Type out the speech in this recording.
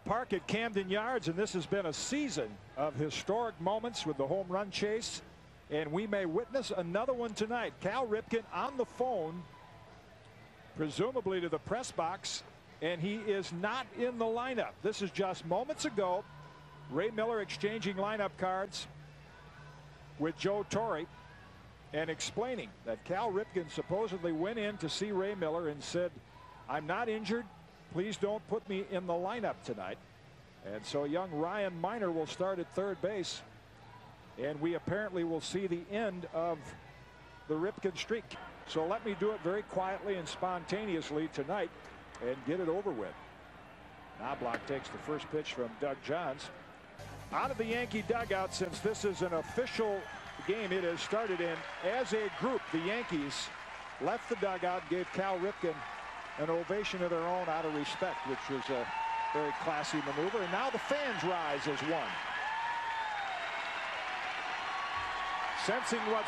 Park at Camden Yards, and this has been a season of historic moments with the home run chase, and we may witness another one tonight. Cal Ripken on the phone, presumably to the press box, and he is not in the lineup. This is just moments ago. Ray Miller exchanging lineup cards with Joe Torre and explaining that Cal Ripken supposedly went in to see Ray Miller and said, I'm not injured. Please don't put me in the lineup tonight. And so young Ryan Minor will start at third base. And we apparently will see the end of the Ripken streak. So let me do it very quietly and spontaneously tonight and get it over with. Knoblauch takes the first pitch from Doug Johns. Out of the Yankee dugout since this is an official game it has started in as a group the Yankees left the dugout gave Cal Ripken an ovation of their own out of respect, which was a very classy maneuver. And now the fans rise as one. Sensing what